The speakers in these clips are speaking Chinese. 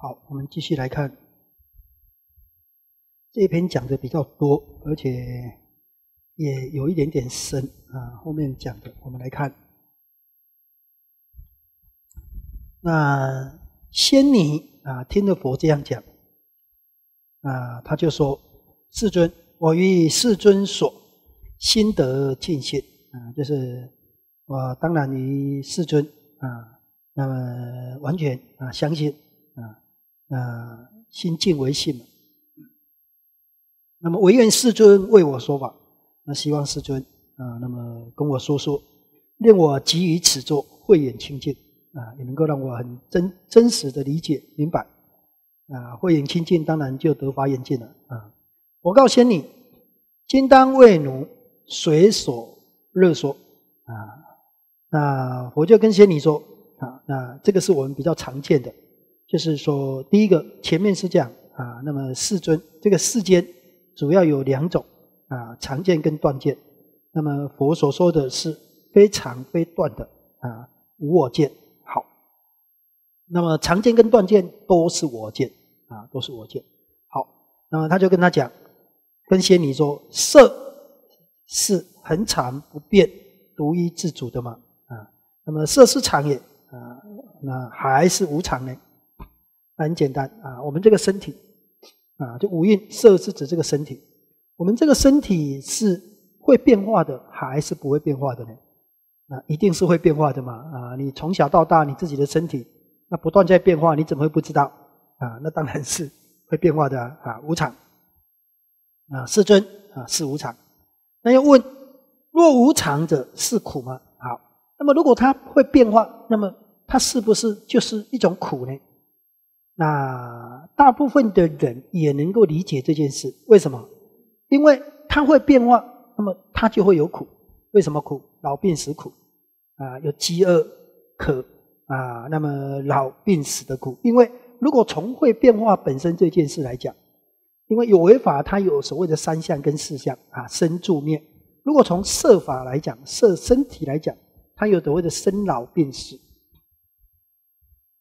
好，我们继续来看这一篇讲的比较多，而且也有一点点深啊。后面讲的，我们来看。那仙女啊，听了佛这样讲啊，他就说：“世尊，我与世尊所心得尽心啊，就是我当然与世尊啊，那么完全啊相信啊。”，心静为信嘛。那么唯愿世尊为我说法，那希望世尊啊，那么跟我说说，令我给予此座慧眼清净啊，也能够让我很真真实的理解明白啊。慧眼清净，当然就得法眼净了啊。我告先你，今当为奴随所热说啊。那佛就跟仙女说啊，那这个是我们比较常见的。就是说，第一个前面是讲啊，那么世尊这个世间主要有两种啊，常见跟断见。那么佛所说的是非常非断的啊，无我见。好，那么常见跟断见都是我见啊，都是我见。好，那么他就跟他讲，跟仙女说，色是恒常不变、独一自主的嘛啊，那么色是常也啊，那还是无常呢？很简单啊，我们这个身体啊，就五蕴色是指这个身体。我们这个身体是会变化的，还是不会变化的呢？那一定是会变化的嘛啊！你从小到大，你自己的身体那不断在变化，你怎么会不知道啊？那当然是会变化的啊，无常啊，世尊啊，是无常。那要问，若无常者是苦吗？好，那么如果它会变化，那么它是不是就是一种苦呢？那大部分的人也能够理解这件事，为什么？因为它会变化，那么它就会有苦。为什么苦？老病死苦啊，有饥饿渴啊，那么老病死的苦。因为如果从会变化本身这件事来讲，因为有为法它有所谓的三相跟四相啊，生住灭。如果从色法来讲，色身体来讲，它有所谓的生老病死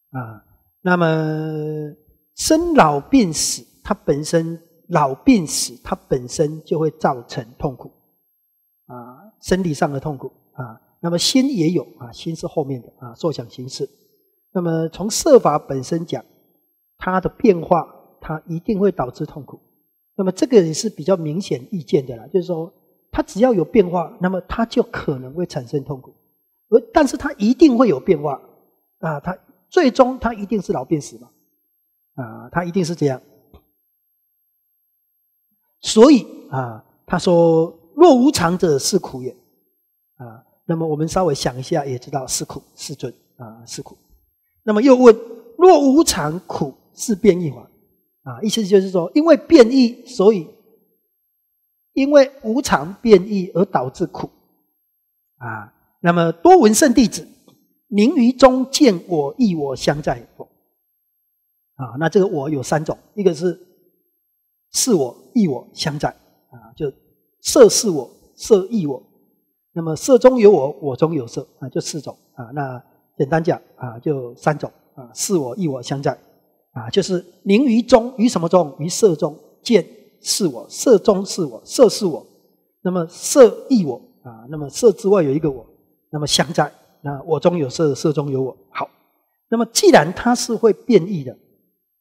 啊。那么生老病死，它本身老病死，它本身就会造成痛苦啊，身体上的痛苦啊。那么心也有啊，心是后面的啊，受想行识。那么从色法本身讲，它的变化，它一定会导致痛苦。那么这个也是比较明显意见的啦，就是说，它只要有变化，那么它就可能会产生痛苦。而但是它一定会有变化啊，它。最终他一定是老病死嘛，啊，他一定是这样。所以啊，他说若无常者是苦也，啊，那么我们稍微想一下也知道是苦是尊啊是苦。那么又问若无常苦是变异法，啊，意思就是说因为变异，所以因为无常变异而导致苦，啊，那么多闻圣弟子。明于中见我亦我相在？啊，那这个我有三种，一个是是我亦我相在啊，就色是我，色亦我。那么色中有我，我中有色啊，就四种啊。那简单讲啊，就三种啊，是我亦我相在啊，就是明于中于什么中？于色中见是我，色中是我，色是我。那么色亦我啊，那么色之外有一个我，那么相在。那我中有色，色中有我。好，那么既然它是会变异的，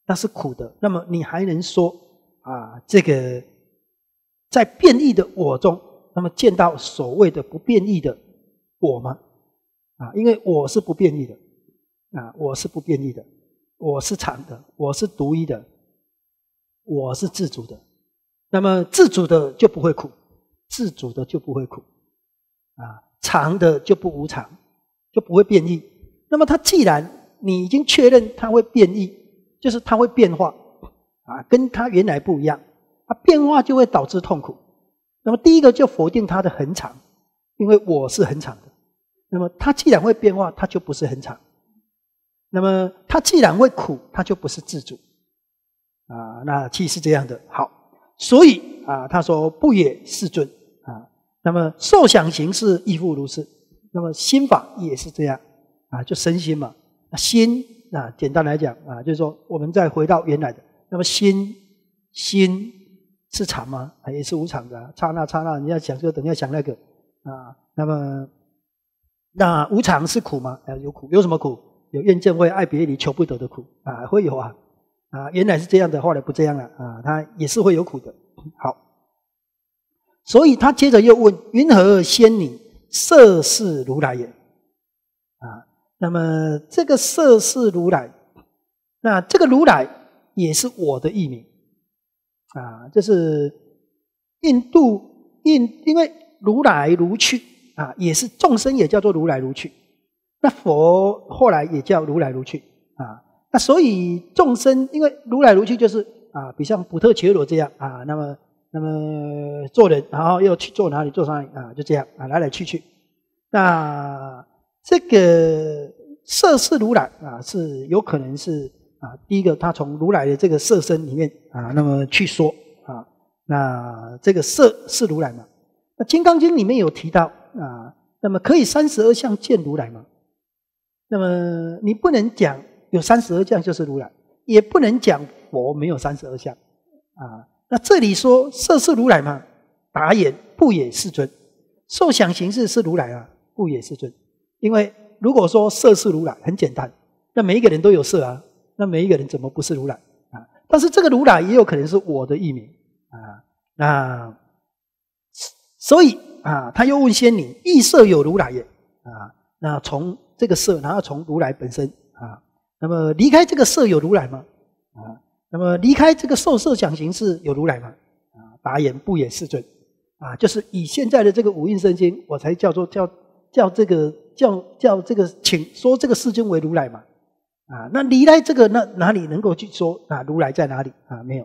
那是苦的，那么你还能说啊，这个在变异的我中，那么见到所谓的不变异的我吗？啊，因为我是不变异的，啊，我是不变异的，我是常的，我是独一的，我是自主的。那么自主的就不会苦，自主的就不会苦，啊，常的就不无常。就不会变异。那么它既然你已经确认它会变异，就是它会变化啊，跟它原来不一样，它变化就会导致痛苦。那么第一个就否定它的恒常，因为我是恒常的。那么它既然会变化，它就不是恒常。那么它既然会苦，它就不是自主啊。那其实是这样的。好，所以啊，他说不也是尊啊。那么受想行识亦复如是。那么心法也是这样啊，就身心嘛。心啊，简单来讲啊，就是说我们再回到原来的，那么心心是常吗？也是无常的，刹那刹那，你要想这个，等下想那个啊。那么那无常是苦吗？啊，有苦，有什么苦？有怨憎会、爱别离、求不得的苦啊，会有啊啊，原来是这样的，后来不这样了啊，它也是会有苦的。好，所以他接着又问：云何仙女色是如来也？啊，那么这个色是如来，那这个如来也是我的艺名啊，就是印度印，因为如来如去啊，也是众生也叫做如来如去，那佛后来也叫如来如去啊，那所以众生因为如来如去就是啊，比像普特伽罗这样啊，那么那么做人，然后又去做哪里做哪里啊，就这样啊，来来去去，那。这个色是如来啊，是有可能是啊，第一个他从如来的这个色身里面啊，那么去说啊，那这个色是如来嘛？那《金刚经》里面有提到啊，那么可以三十二相见如来吗？那么你不能讲有三十二相就是如来，也不能讲佛没有三十二相啊。那这里说色是如来吗？答言不也是尊，受想行识是如来啊，不也是尊。因为如果说色是如来，很简单，那每一个人都有色啊，那每一个人怎么不是如来啊？但是这个如来也有可能是我的艺名啊，那所以啊，他又问仙女：异色有如来也啊？那从这个色，然后从如来本身啊，那么离开这个色有如来吗？啊，那么离开这个受色想行识有如来吗？啊，答言不也是尊啊？就是以现在的这个五蕴身心，我才叫做叫叫这个。叫叫这个，请说这个世尊为如来嘛？啊，那离开这个，那哪里能够去说啊？如来在哪里啊？没有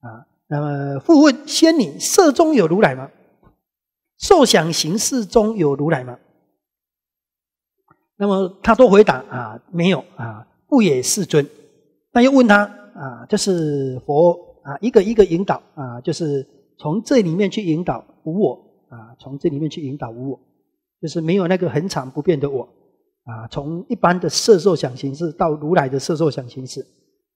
啊。那么复问仙女：色中有如来吗？受想行识中有如来吗？那么他都回答啊，没有啊，不也是尊？那又问他啊，就是佛啊，一个一个引导啊，就是从这里面去引导无我啊，从这里面去引导无我。就是没有那个恒常不变的我啊，从一般的色受想行识到如来的色受想行识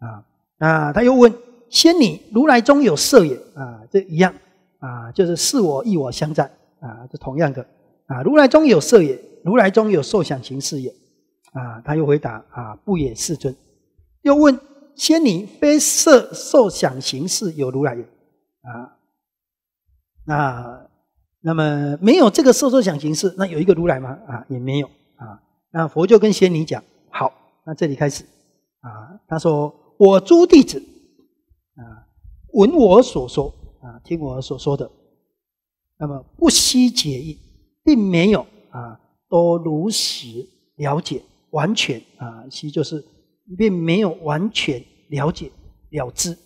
啊，那他又问仙女：如来中有色也啊？这一样啊，就是是我亦我相在啊，这同样的啊，如来中有色也，如来中有受想行识也啊？他又回答啊，不也世尊？又问仙女：非色受想行识有如来也啊？那？那么没有这个色受想行识，那有一个如来吗？啊，也没有啊。那佛就跟仙女讲：好，那这里开始啊。他说：我诸弟子啊，闻我所说啊，听我所说的，那么不惜解义，并没有啊，都如实了解完全啊，其就是并没有完全了解了知。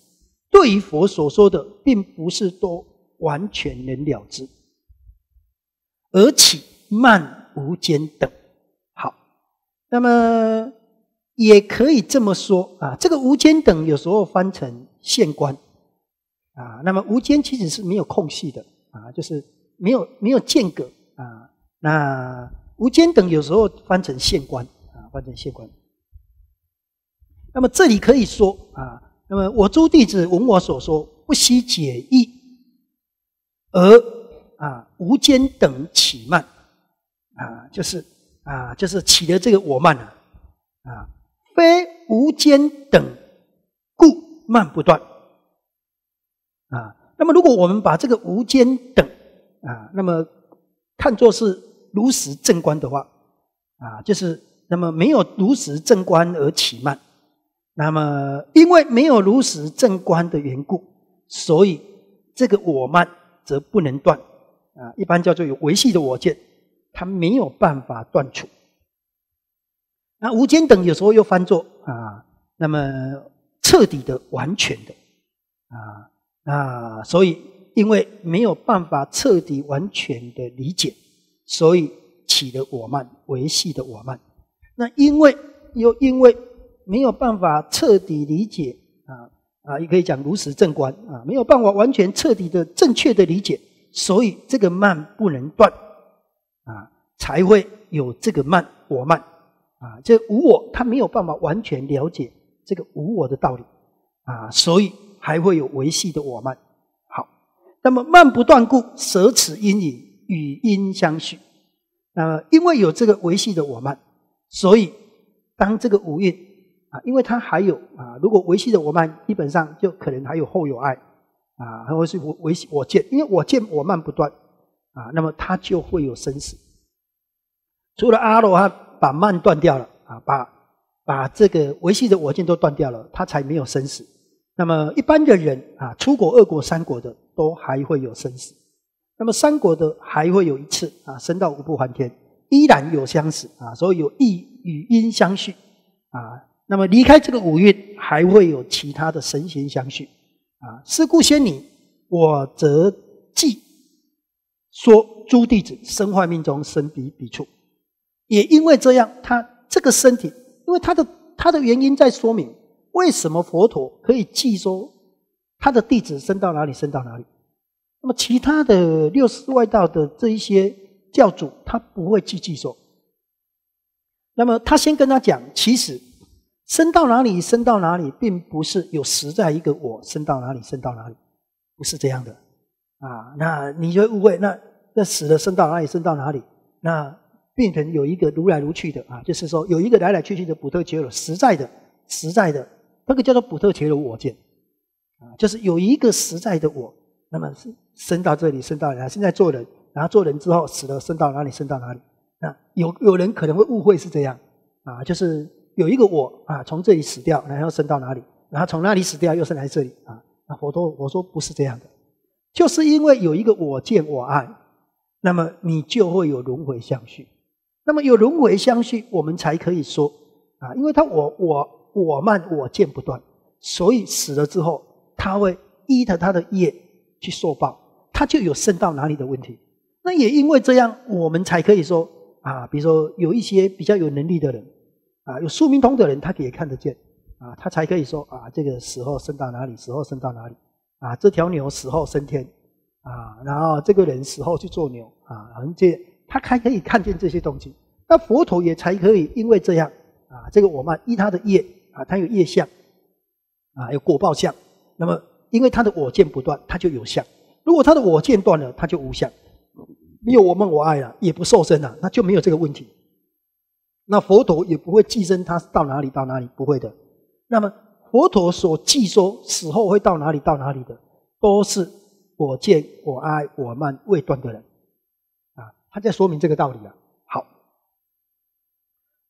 对于佛所说的，并不是都完全能了知。而起慢无间等，好，那么也可以这么说啊。这个无间等有时候翻成现观啊。那么无间其实是没有空隙的啊，就是没有没有间隔啊。那无间等有时候翻成现观啊，翻成现观。那么这里可以说啊，那么我诸弟子闻我所说，不惜解义而。啊，无间等起慢，啊，就是啊，就是起的这个我慢啊，啊，非无间等故慢不断，啊，那么如果我们把这个无间等啊，那么看作是如实正观的话，啊，就是那么没有如实正观而起慢，那么因为没有如实正观的缘故，所以这个我慢则不能断。啊，一般叫做有维系的我见，它没有办法断除。那无间等有时候又翻作啊，那么彻底的、完全的啊，那所以因为没有办法彻底完全的理解，所以起了我慢，维系的我慢。那因为又因为没有办法彻底理解啊啊，也可以讲如实正观啊，没有办法完全彻底的正确的理解。所以这个慢不能断，啊，才会有这个慢我慢，啊，这无我他没有办法完全了解这个无我的道理啊，所以还会有维系的我慢。好，那么慢不断故，舍此因引，与因相续。那么因为有这个维系的我慢，所以当这个五蕴啊，因为他还有啊，如果维系的我慢，基本上就可能还有后有爱啊，或是我维系我见，因为我见我慢不断啊，那么他就会有生死。除了阿罗汉把慢断掉了啊，把把这个维系的我见都断掉了，他才没有生死。那么一般的人啊，出国、二国、三国的都还会有生死。那么三国的还会有一次啊，升到五不还天，依然有相死啊，所以有义与因相续啊。那么离开这个五蕴，还会有其他的神仙相续啊。是故仙女，我则记说诸弟子身坏命中生彼彼处。也因为这样，他这个身体，因为他的他的原因在说明为什么佛陀可以记说他的弟子生到哪里，生到哪里。那么其他的六世外道的这一些教主，他不会去记说。那么他先跟他讲，其实升到哪里，升到哪里，并不是有实在一个我升到哪里，升到哪里，不是这样的啊。那你就误会，那那死了升到哪里，升到哪里，那。变成有一个如来如去的啊，就是说有一个来来去去的补特伽罗，实在的、实在的，那个叫做补特伽罗我见啊，就是有一个实在的我，那么是升到这里，升到哪？现在做人，然后做人之后死了，升到哪里？升到哪里？那有有人可能会误会是这样啊，就是有一个我啊，从这里死掉，然后升到哪里？然后从那里死掉，又升来这里啊？那佛陀我说不是这样的，就是因为有一个我见我爱，那么你就会有轮回相续。那么有轮回相续，我们才可以说啊，因为他我我我慢我见不断，所以死了之后，他会依着他的业去受报，他就有生到哪里的问题。那也因为这样，我们才可以说啊，比如说有一些比较有能力的人啊，有宿命通的人，他可以看得见啊，他才可以说啊，这个死后生到哪里，死后生到哪里啊，这条牛死后升天啊，然后这个人死后去做牛啊，很这。他还可以看见这些东西，那佛陀也才可以，因为这样啊，这个我们依他的业啊，他有业相啊，有果报相。那么因为他的我见不断，他就有相；如果他的我见断了，他就无相。没有我们我爱了，也不受身了，那就没有这个问题。那佛陀也不会寄生他到哪里到哪里，不会的。那么佛陀所寄说死后会到哪里到哪里的，都是我见我爱我慢未断的人啊。他在说明这个道理啊。好，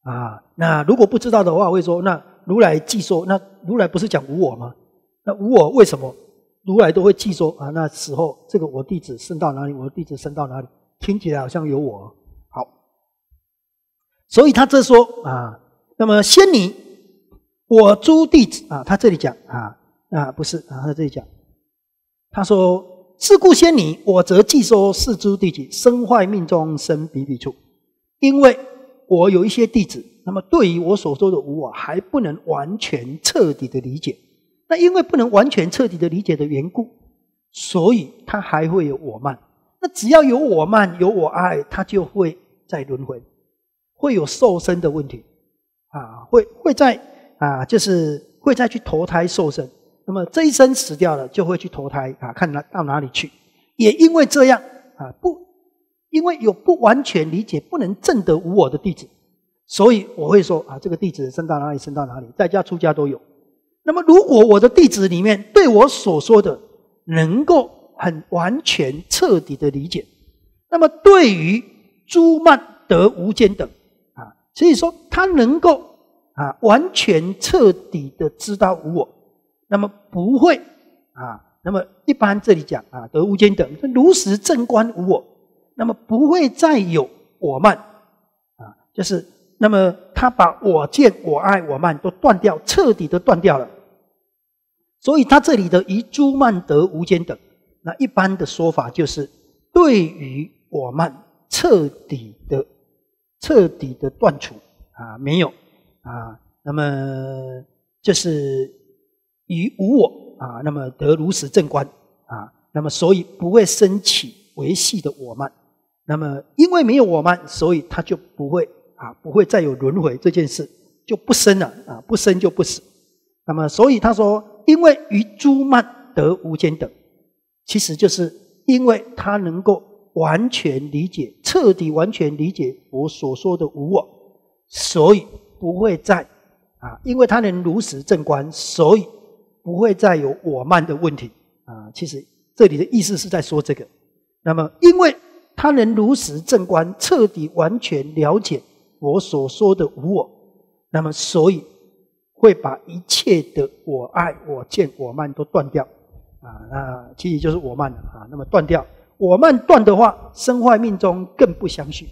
啊，那如果不知道的话，会说那如来记说，那如来不是讲无我吗？那无我为什么如来都会记说啊？那死后这个我弟子生到哪里，我弟子生到哪里，听起来好像有我。所以他这说啊，那么仙女，我诸弟子啊，他这里讲啊啊不是啊，他这里讲，他说。是故先你，我则既说是诸弟子身坏命中生彼彼处，因为我有一些弟子，那么对于我所说的无我还不能完全彻底的理解。那因为不能完全彻底的理解的缘故，所以他还会有我慢。那只要有我慢，有我爱，他就会在轮回，会有受身的问题啊，会会在啊，就是会再去投胎受身。那么这一生死掉了，就会去投胎啊，看哪到哪里去。也因为这样啊，不，因为有不完全理解、不能证得无我的弟子，所以我会说啊，这个弟子生到哪里，生到哪里，在家出家都有。那么如果我的弟子里面对我所说的能够很完全彻底的理解，那么对于诸曼得无间等，所以说他能够啊完全彻底的知道无我。那么不会啊，那么一般这里讲啊，得无间等如实正观无我，那么不会再有我慢啊，就是那么他把我见我爱我慢都断掉，彻底的断掉了。所以他这里的一诸慢得无间等，那一般的说法就是对于我慢彻底的彻底的断除啊，没有啊，那么就是。于无我啊，那么得如实正观啊，那么所以不会升起维系的我慢。那么因为没有我慢，所以他就不会啊，不会再有轮回这件事，就不生了啊，不生就不死。那么，所以他说，因为于诸慢得无间等，其实就是因为他能够完全理解、彻底完全理解我所说的无我，所以不会再啊，因为他能如实正观，所以不会再有我慢的问题啊。其实这里的意思是在说这个。那么，因为他能如实正观，彻底完全了解我所说的无我，那么所以会把一切的我爱、我见、我慢都断掉啊。那其实就是我慢了啊。那么断掉我慢断的话，身坏命中更不相续。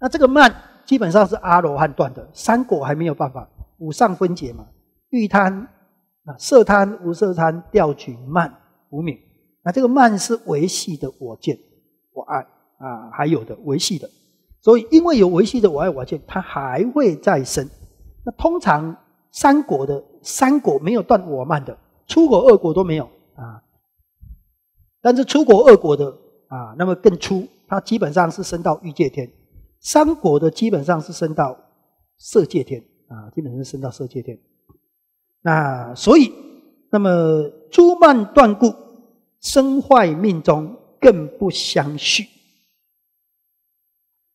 那这个慢基本上是阿罗汉断的，三果还没有办法。五上分解嘛，欲贪啊，色贪、无色贪、调取慢、无明。那这个慢是维系的我见。我爱啊，还有的维系的，所以因为有维系的我爱我见，它还会再生。那通常三果的三果没有断我慢的，出果二果都没有啊。但是出国二果的啊，那么更粗，它基本上是升到欲界天；三国的基本上是升到色界天啊，基本上是升到色界天。那所以，那么诸慢断故，生坏命中。更不相续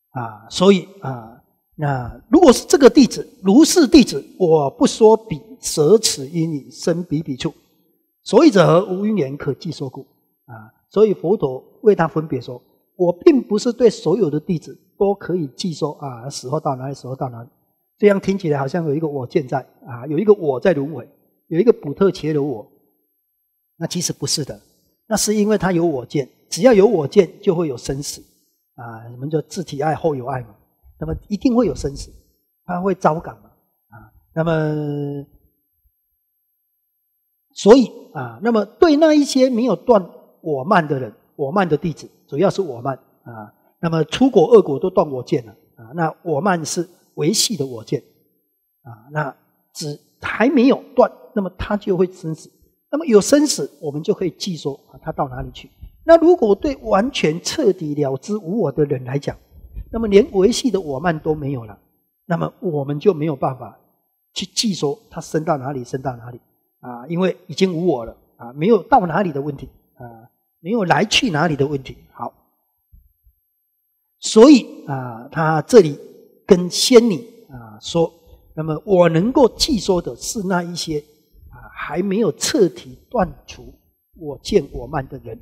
啊！所以啊，那如果是这个弟子，如是弟子，我不说彼舍此因以生彼彼处，所以者无因缘可计说故啊！所以佛陀为他分别说，我并不是对所有的弟子都可以计说啊，死后到哪里，死后到哪里，这样听起来好像有一个我见在啊，有一个我在轮回，有一个补特伽罗我，那其实不是的，那是因为他有我见。只要有我见，就会有生死啊！我们叫自体爱后有爱嘛，那么一定会有生死，他会招感嘛啊！那么，所以啊，那么对那一些没有断我慢的人，我慢的弟子，主要是我慢啊。那么出国恶果都断我见了啊，那我慢是维系的我见啊。那只还没有断，那么他就会生死。那么有生死，我们就可以记说啊，他到哪里去？那如果对完全彻底了知无我的人来讲，那么连维系的我慢都没有了，那么我们就没有办法去记说他生到哪里，生到哪里啊？因为已经无我了啊，没有到哪里的问题，没有来去哪里的问题。好，所以啊，他这里跟仙女啊说，那么我能够记说的是那一些啊还没有彻底断除我见我慢的人。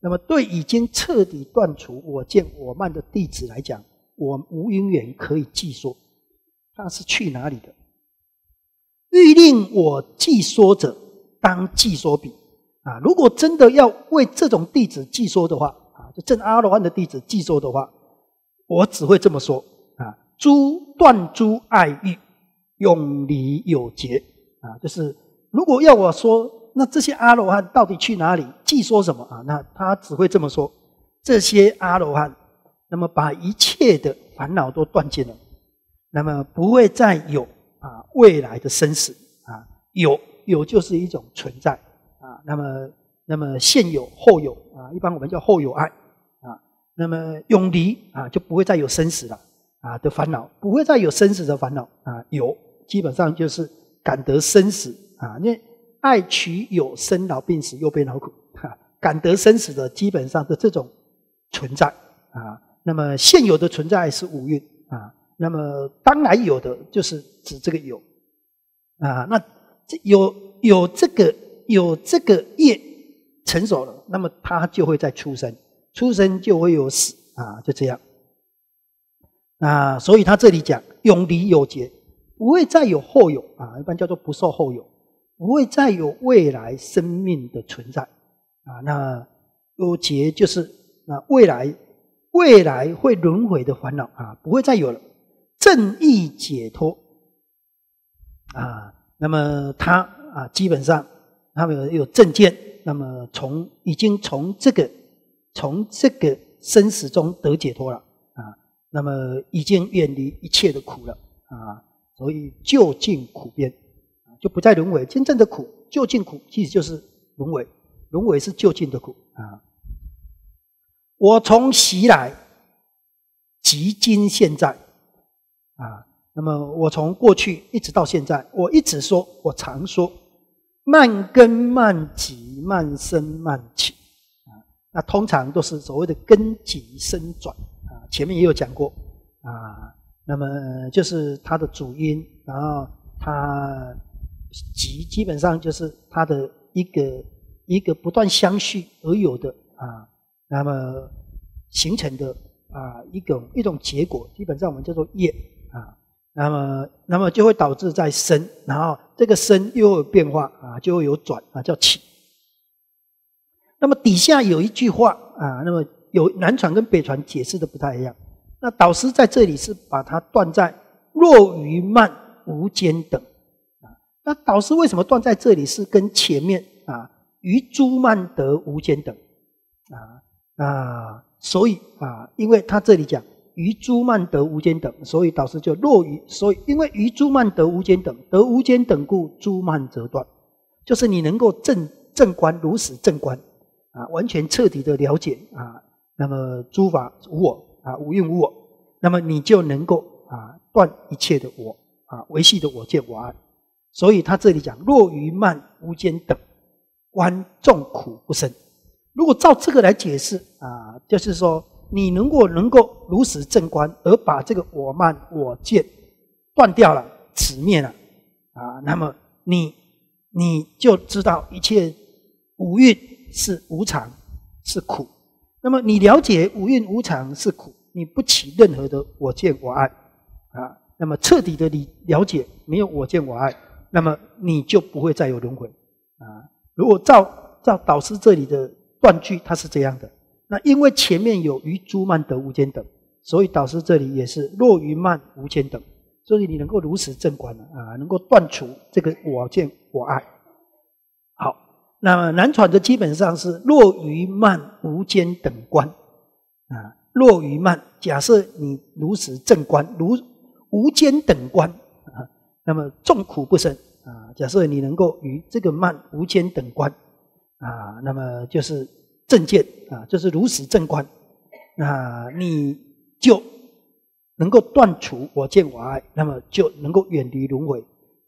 那么，对已经彻底断除我见我慢的弟子来讲，我无因缘可以记说，他是去哪里的？欲令我记说者，当记说彼啊！如果真的要为这种弟子记说的话啊，就正阿罗汉的弟子记说的话，我只会这么说啊：诸断诸爱欲，永离有节啊！就是如果要我说。那这些阿罗汉到底去哪里？记说什么啊？那他只会这么说：这些阿罗汉，那么把一切的烦恼都断尽了，那么不会再有啊未来的生死啊，有有就是一种存在那么那么现有后有啊，一般我们叫后有爱啊。那么永离啊，就不会再有生死了啊的烦恼，不会再有生死的烦恼啊。有基本上就是感得生死啊，那。爱取有生老病死，又悲恼苦，哈，感得生死的基本上的这种存在啊。那么现有的存在是五蕴啊。那么当然有的就是指这个有啊。那这有有这个有这个业成熟了，那么他就会再出生，出生就会有死啊，就这样啊。所以他这里讲永离有劫，不会再有后有啊，一般叫做不受后有。不会再有未来生命的存在啊！那有劫就是那未来未来会轮回的烦恼啊，不会再有了。正义解脱啊，那么他啊，基本上他们有正见，那么从已经从这个从这个生死中得解脱了啊，那么已经远离一切的苦了啊，所以就近苦边。就不再轮回，真正的苦，就近苦，其实就是轮回。轮回是就近的苦啊！我从习来，即今现在啊。那么我从过去一直到现在，我一直说，我常说，慢根慢急慢生慢起啊。那通常都是所谓的根急生转啊。前面也有讲过啊。那么就是它的主因，然后它急基本上就是它的一个一个不断相续而有的啊。那么形成的啊一种一种结果，基本上我们叫做业。那么，那么就会导致在生，然后这个生又有变化啊，就会有转啊，叫起。那么底下有一句话啊，那么有南传跟北传解释的不太一样。那导师在这里是把它断在若于慢无间等啊。那导师为什么断在这里是跟前面啊于诸慢得无间等啊啊？所以啊，因为他这里讲。于诸慢得无间等，所以导师就落于所以，因为于诸慢得无间等，得无间等故，诸慢则断。就是你能够正正观如实正观啊，完全彻底的了解啊，那么诸法无我啊，无蕴无我，那么你就能够啊断一切的我啊维系的我见我爱。所以他这里讲落于慢无间等，观众苦不生。如果照这个来解释啊，就是说。你如果能够如实正观，而把这个我慢我见断掉了，此灭了啊，那么你你就知道一切五蕴是无常是苦。那么你了解五蕴无常是苦，你不起任何的我见我爱啊。那么彻底的你了解没有我见我爱，那么你就不会再有轮回啊。如果照照导师这里的断句，它是这样的。那因为前面有于诸慢得无间等，所以导师这里也是若于慢无间等，所以你能够如实正观啊，能够断除这个我见我爱。好，那么南传的基本上是若于慢无间等观啊，若于慢，假设你如实正观，如无间等观啊，那么众苦不生啊。假设你能够于这个慢无间等观啊，那么就是。正见啊，就是如实正观，那你就能够断除我见我爱，那么就能够远离轮回，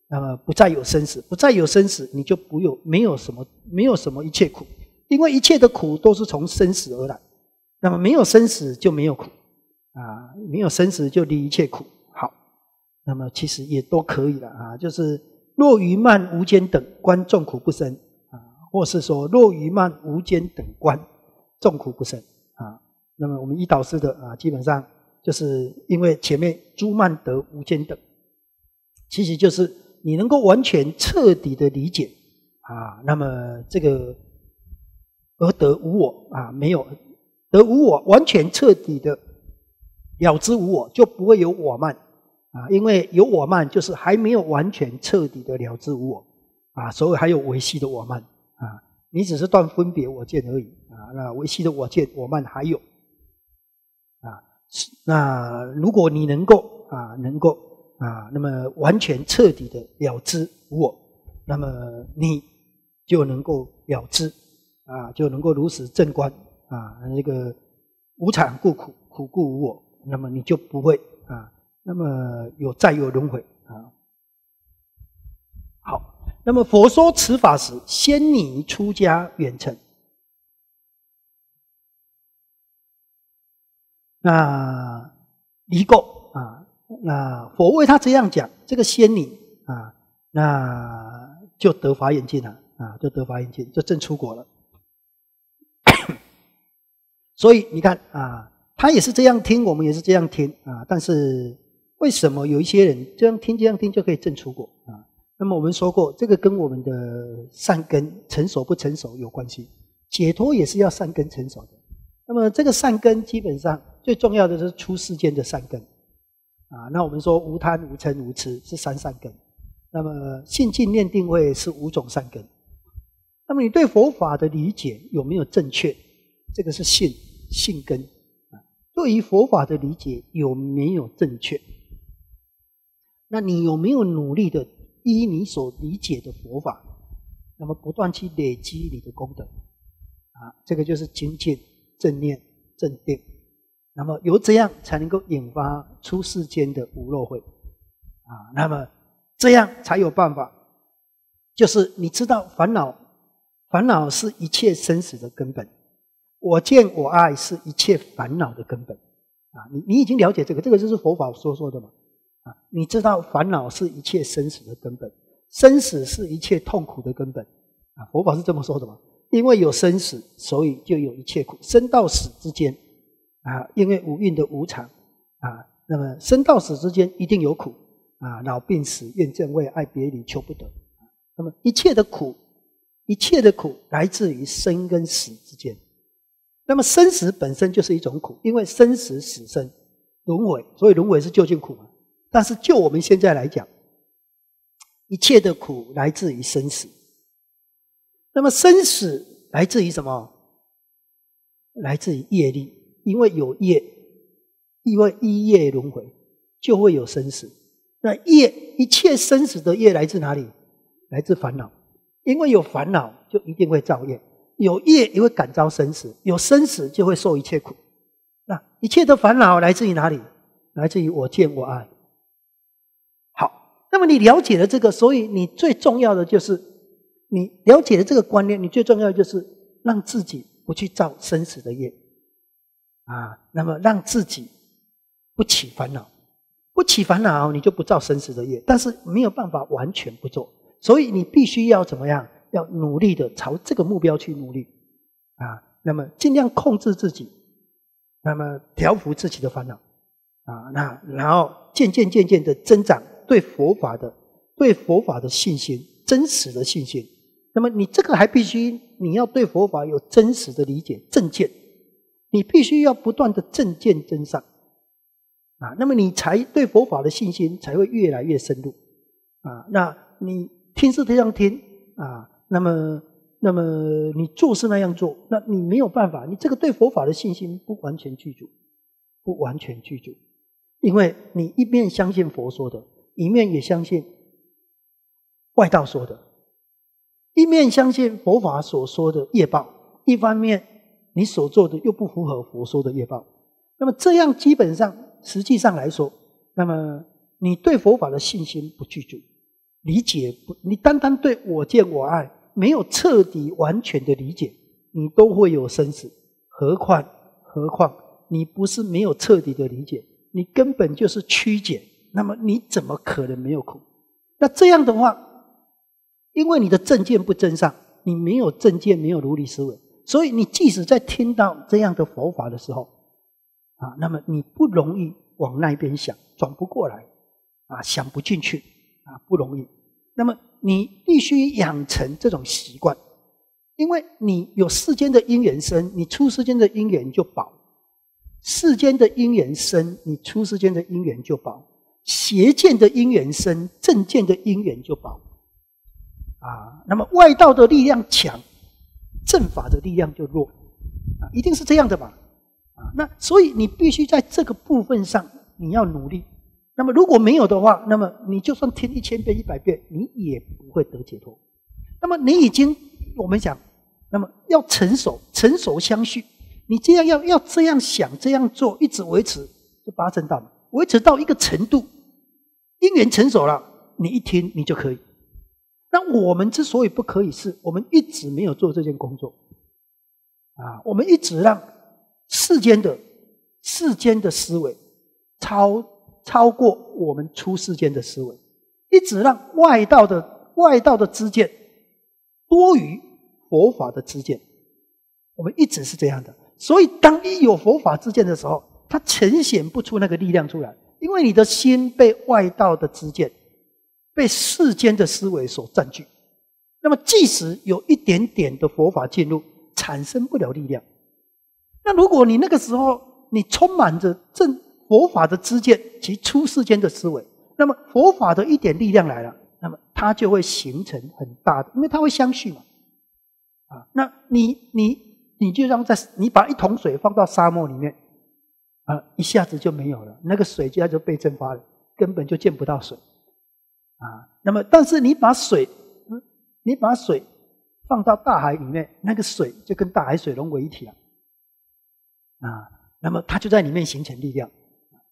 那么不再有生死，不再有生死，你就不有没有什么没有什么一切苦，因为一切的苦都是从生死而来，那么没有生死就没有苦啊，没有生死就离一切苦。好，那么其实也都可以了啊，就是若于慢无间等观众苦不生。或是说若于慢无间等观，众苦不生啊。那么我们一导师的啊，基本上就是因为前面诸慢得无间等，其实就是你能够完全彻底的理解啊。那么这个而得无我啊，没有得无我，完全彻底的了知无我，就不会有我慢啊。因为有我慢，就是还没有完全彻底的了知无我啊，所以还有维系的我慢。你只是断分别我见而已啊。那维系的我见我慢还有啊。那如果你能够啊，能够啊，那么完全彻底的了知我，那么你就能够了知啊，就能够如实正观啊。那个无常故苦，苦故无我，那么你就不会啊，那么有再有轮回啊。好。那么佛说此法时，先拟出家远程。那离垢啊，那佛为他这样讲，这个仙女啊，那就得法眼镜了啊，就得法眼镜，就证出国了。所以你看啊，他也是这样听，我们也是这样听啊，但是为什么有一些人这样听这样听就可以证出果啊？那么我们说过，这个跟我们的善根成熟不成熟有关系。解脱也是要善根成熟的。那么这个善根基本上最重要的是出世间的善根啊。那我们说无贪、无嗔、无痴是三善根。那么信、静、念、定、慧是五种善根。那么你对佛法的理解有没有正确？这个是信信根啊。对于佛法的理解有没有正确？那你有没有努力的？依你所理解的佛法，那么不断去累积你的功德，啊，这个就是精进、正念、正定，那么由这样才能够引发出世间的无漏慧啊。那么这样才有办法，就是你知道烦恼，烦恼是一切生死的根本。我见我爱是一切烦恼的根本啊！你你已经了解这个，这个就是佛法所说的嘛啊！你知道烦恼是一切生死的根本，生死是一切痛苦的根本啊！佛法是这么说的嘛？因为有生死，所以就有一切苦。生到死之间啊，因为五蕴的无常啊，那么生到死之间一定有苦啊！老病死、怨憎会、爱别离、求不得，那么一切的苦，一切的苦来自于生跟死之间。那么生死本身就是一种苦，因为生死死生轮回，所以轮回是究竟苦嘛。但是就我们现在来讲，一切的苦来自于生死。那么生死来自于什么？来自于业力，因为有业，因为一业轮回，就会有生死。那业一切生死的业来自哪里？来自烦恼，因为有烦恼，就一定会造业。有业也会感召生死，有生死就会受一切苦。那一切的烦恼来自于哪里？来自于我见我爱。那么你了解了这个，所以你最重要的就是你了解了这个观念，你最重要的就是让自己不去造生死的业啊。那么让自己不起烦恼，不起烦恼，你就不造生死的业。但是没有办法完全不做，所以你必须要怎么样？要努力的朝这个目标去努力，啊，那么尽量控制自己，那么调服自己的烦恼，啊，那然后渐渐渐渐的增长对佛法的对佛法的信心，真实的信心。那么你这个还必须你要对佛法有真实的理解正见，你必须要不断的正见增上，啊，那么你才对佛法的信心才会越来越深入，啊，那你听是这样听，啊。那么，那么你做是那样做，那你没有办法，你这个对佛法的信心不完全具足，不完全具足，因为你一面相信佛说的，一面也相信外道说的，一面相信佛法所说的业报，一方面你所做的又不符合佛说的业报，那么这样基本上实际上来说，那么你对佛法的信心不具足，理解不，你单单对我见我爱。没有彻底完全的理解，你都会有生死。何况何况你不是没有彻底的理解，你根本就是曲解。那么你怎么可能没有苦？那这样的话，因为你的正见不真上，你没有正见，没有如理思维，所以你即使在听到这样的佛法的时候，啊，那么你不容易往那边想，转不过来，啊，想不进去，啊，不容易。那么。你必须养成这种习惯，因为你有世间的因缘生，你出世间的因缘就薄；世间的因缘生，你出世间的因缘就薄；邪见的因缘生，正见的因缘就薄。啊，那么外道的力量强，正法的力量就弱，啊，一定是这样的吧？啊，那所以你必须在这个部分上，你要努力。那么如果没有的话，那么你就算听一千遍、一百遍，你也不会得解脱。那么你已经，我们讲，那么要成熟，成熟相续。你这样要要这样想、这样做，一直维持，就八正道嘛。维持到一个程度，因缘成熟了，你一听你就可以。那我们之所以不可以，是我们一直没有做这件工作啊。我们一直让世间的世间的思维超。超过我们出世间的思维，一直让外道的外道的知见多于佛法的知见，我们一直是这样的。所以，当一有佛法知见的时候，它呈现不出那个力量出来，因为你的心被外道的知见、被世间的思维所占据。那么，即使有一点点的佛法进入，产生不了力量。那如果你那个时候你充满着正。佛法的知见及出世间的思维，那么佛法的一点力量来了，那么它就会形成很大的，因为它会相续嘛。啊，那你你你就让在你把一桶水放到沙漠里面，啊，一下子就没有了，那个水就就被蒸发了，根本就见不到水。啊，那么但是你把水，你把水放到大海里面，那个水就跟大海水融为一体了。啊。那么它就在里面形成力量。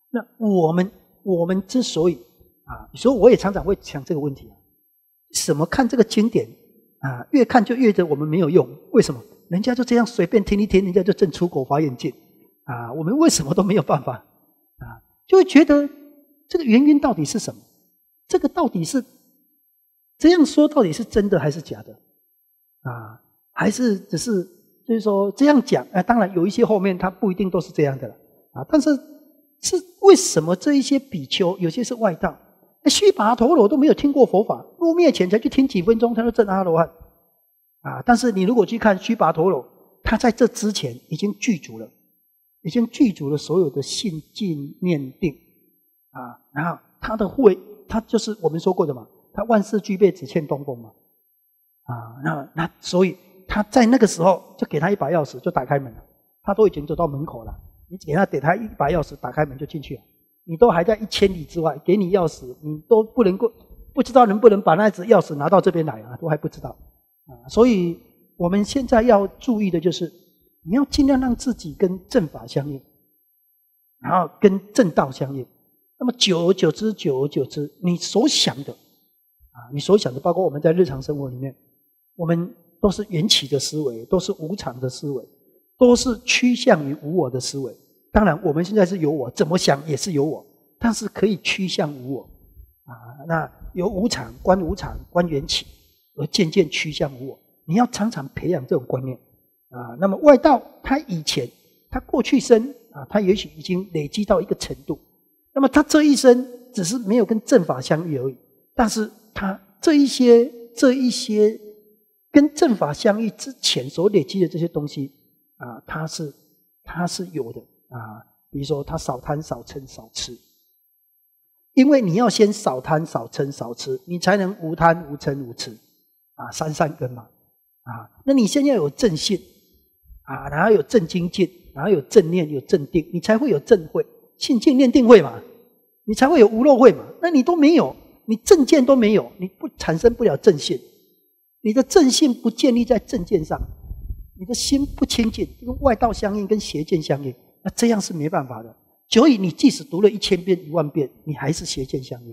那我们我们之所以啊，所以我也常常会想这个问题啊，怎么看这个经典啊？越看就越觉得我们没有用，为什么？人家就这样随便听一听，人家就正出国发眼镜啊，我们为什么都没有办法啊？就会觉得这个原因到底是什么？这个到底是这样说，到底是真的还是假的啊？还是只是就是说这样讲？哎，当然有一些后面它不一定都是这样的啊。但是是为什么这一些比丘有些是外道？须跋陀罗都没有听过佛法，入灭前才去听几分钟，他就证阿罗汉。啊！但是你如果去看须跋陀罗，他在这之前已经具足了，已经具足了所有的信、静、念、定啊。然后他的会，他就是我们说过的嘛，他万事俱备，只欠东风嘛。啊，那那所以他在那个时候就给他一把钥匙，就打开门了。他都已经走到门口了，你给他给他一把钥匙，打开门就进去了。你都还在一千里之外，给你钥匙，你都不能够不知道能不能把那只钥匙拿到这边来啊，都还不知道。啊，所以我们现在要注意的就是，你要尽量让自己跟正法相应，然后跟正道相应。那么久而久之，久而久之，你所想的，啊，你所想的，包括我们在日常生活里面，我们都是缘起的思维，都是无常的思维，都是趋向于无我的思维。当然，我们现在是有我，怎么想也是有我，但是可以趋向无我。啊，那由无常观无常，观缘起。而渐渐趋向无我，你要常常培养这种观念啊。那么外道他以前他过去生啊，他也许已经累积到一个程度，那么他这一生只是没有跟正法相遇而已。但是他这一些这一些跟正法相遇之前所累积的这些东西啊，他是他是有的啊。比如说他少贪少嗔少吃，因为你要先少贪少嗔少吃，你才能无贪无嗔无痴。啊，三善根嘛，啊，那你先要有正信，啊，然后有正精进，然后有正念，有正定，你才会有正慧，信静念定慧嘛，你才会有无漏慧嘛。那你都没有，你正见都没有，你不产生不了正信，你的正信不建立在正见上，你的心不清净，跟外道相应，跟邪见相应，那这样是没办法的。所以你即使读了一千遍、一万遍，你还是邪见相应，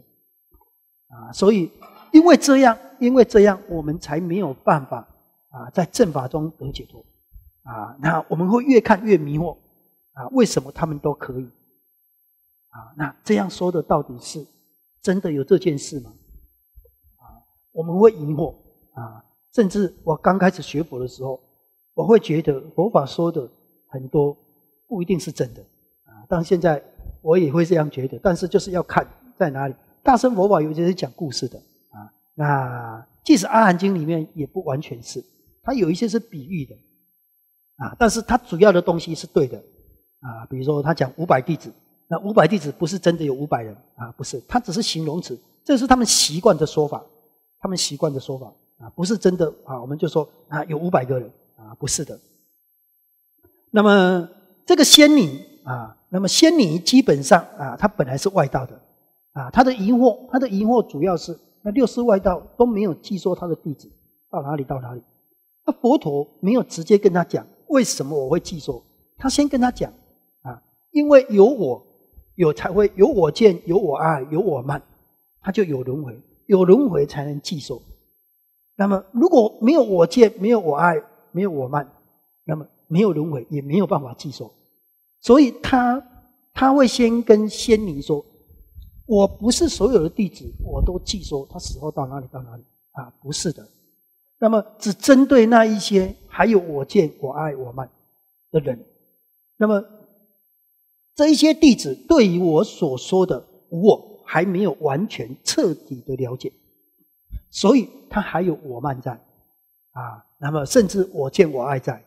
啊，所以。因为这样，因为这样，我们才没有办法啊，在正法中得解脱啊。那我们会越看越迷惑啊。为什么他们都可以啊？那这样说的到底是真的有这件事吗？啊，我们会疑惑啊。甚至我刚开始学佛的时候，我会觉得佛法说的很多不一定是真的啊。但现在我也会这样觉得，但是就是要看在哪里。大乘佛法有些是讲故事的。啊那即使《阿含经》里面也不完全是，它有一些是比喻的，啊，但是他主要的东西是对的，啊，比如说他讲五百弟子，那五百弟子不是真的有五百人啊，不是，他只是形容词，这是他们习惯的说法，他们习惯的说法啊，不是真的啊，我们就说啊有五百个人啊，不是的。那么这个仙女啊，那么仙女基本上啊，她本来是外道的啊，她的疑惑，她的疑惑主要是。那六师外道都没有记说他的弟子到哪里到哪里，那佛陀没有直接跟他讲为什么我会记说，他先跟他讲啊，因为有我有才会有我见有我爱有我慢，他就有轮回，有轮回才能记说。那么如果没有我见没有我爱没有我慢，那么没有轮回也没有办法记说，所以他他会先跟仙女说。我不是所有的弟子，我都记说他死后到哪里到哪里啊？不是的。那么只针对那一些还有我见我爱我慢的人，那么这一些弟子对于我所说的我还没有完全彻底的了解，所以他还有我慢在啊。那么甚至我见我爱在，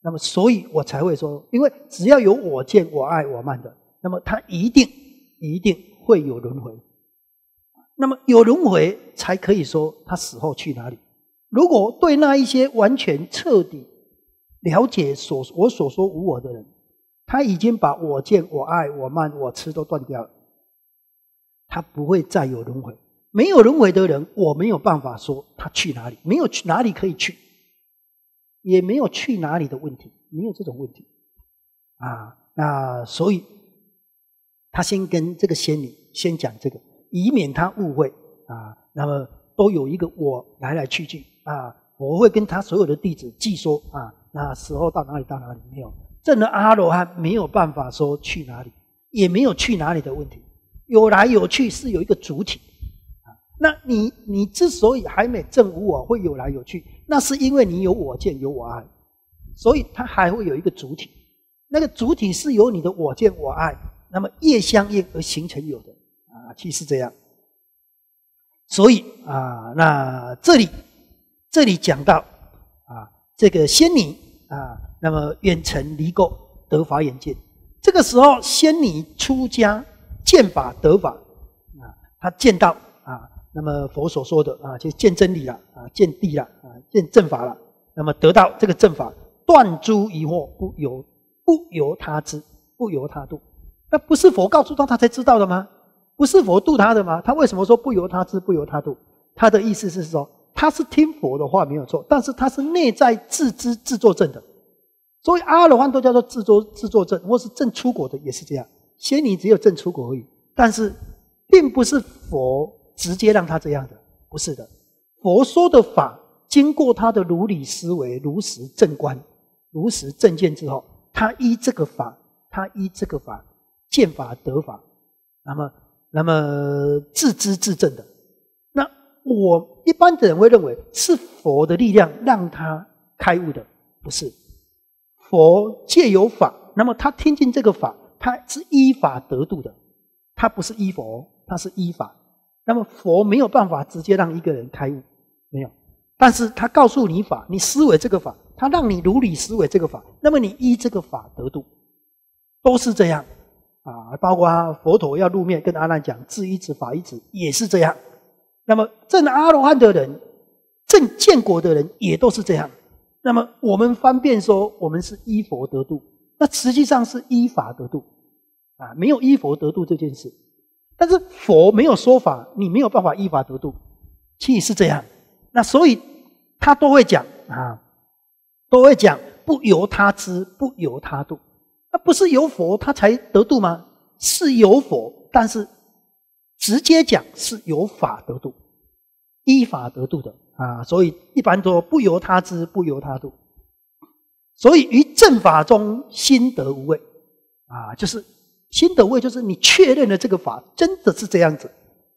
那么所以我才会说，因为只要有我见我爱我慢的，那么他一定一定。会有轮回，那么有轮回才可以说他死后去哪里。如果对那一些完全彻底了解所我所说无我的人，他已经把我见我爱我慢我吃都断掉了，他不会再有轮回。没有轮回的人，我没有办法说他去哪里，没有去哪里可以去，也没有去哪里的问题，没有这种问题啊。那所以他先跟这个仙女先讲这个，以免他误会啊。那么都有一个我来来去去啊，我会跟他所有的弟子记说啊，那时候到哪里到哪里没有。证了阿罗汉没有办法说去哪里，也没有去哪里的问题，有来有去是有一个主体啊。那你你之所以还没证无我，会有来有去，那是因为你有我见有我爱，所以它还会有一个主体。那个主体是由你的我见我爱，那么业相应而形成有的啊，其实这样。所以啊，那这里这里讲到啊，这个仙女啊。那么远程离垢得法眼见，这个时候仙女出家见法得法啊，他见到啊，那么佛所说的啊，就见真理了啊，见地了啊，见正法了。那么得到这个正法，断诸疑惑，不由不由他知，不由他度。那不是佛告诉他，他才知道的吗？不是佛度他的吗？他为什么说不由他知，不由他度？他的意思是说，他是听佛的话没有错，但是他是内在自知自作证的。所以阿罗汉都叫做自作自作证，或是证出果的也是这样。仙女只有证出果而已，但是并不是佛直接让他这样的，不是的。佛说的法，经过他的如理思维、如实正观、如实正见之后，他依这个法，他依这个法见法得法，那么那么自知自证的。我一般的人会认为是佛的力量让他开悟的，不是。佛借有法，那么他听进这个法，他是依法得度的，他不是依佛，他是依法。那么佛没有办法直接让一个人开悟，没有，但是他告诉你法，你思维这个法，他让你如理思维这个法，那么你依这个法得度，都是这样啊。包括佛陀要露面跟阿难讲智一子法一子，也是这样。那么证阿罗汉的人，证建国的人，也都是这样。那么我们方便说，我们是依佛得度，那实际上是依法得度，啊，没有依佛得度这件事。但是佛没有说法，你没有办法依法得度，其实是这样。那所以他都会讲啊，都会讲不由他知，不由他度。那不是有佛他才得度吗？是有佛，但是直接讲是有法得度，依法得度的。啊，所以一般说不由他知，不由他度。所以于正法中心得无畏，啊，就是心得无畏，就是你确认了这个法真的是这样子，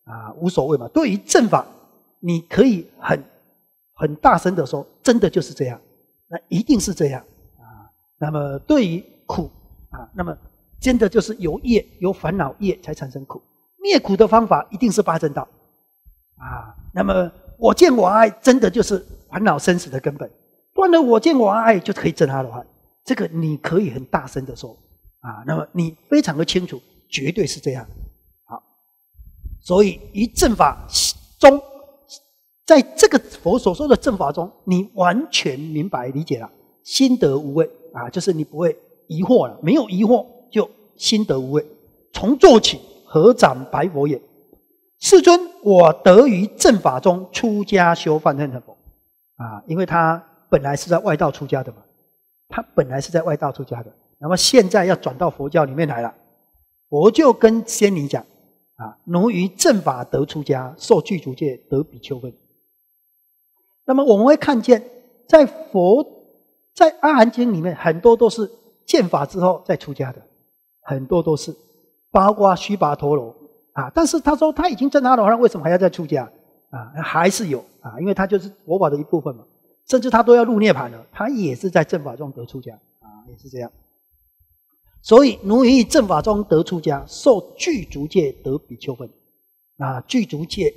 啊，无所谓嘛。对于正法，你可以很很大声的说，真的就是这样，那一定是这样啊。那么对于苦啊，那么真的就是由业由烦恼业才产生苦，灭苦的方法一定是八正道啊。那么。我见我爱，真的就是烦恼生死的根本。断了我见我爱，就可以证阿罗汉。这个你可以很大声的说啊，那么你非常的清楚，绝对是这样。好，所以于正法中，在这个佛所说的正法中，你完全明白理解了，心得无畏啊，就是你不会疑惑了，没有疑惑就心得无畏。从做起，合掌白佛也。世尊，我得于正法中出家修梵天成佛啊，因为他本来是在外道出家的嘛，他本来是在外道出家的，那么现在要转到佛教里面来了，我就跟仙女讲啊，奴于正法得出家，受具足戒得比丘分。那么我们会看见，在佛在阿含经里面，很多都是见法之后再出家的，很多都是，包括须跋陀罗。啊！但是他说他已经证阿罗汉，为什么还要再出家？啊，还是有啊，因为他就是佛法的一部分嘛。甚至他都要入涅盘了，他也是在正法中得出家啊，也是这样。所以奴于正法中得出家，受具足戒得比丘分。啊，具足戒，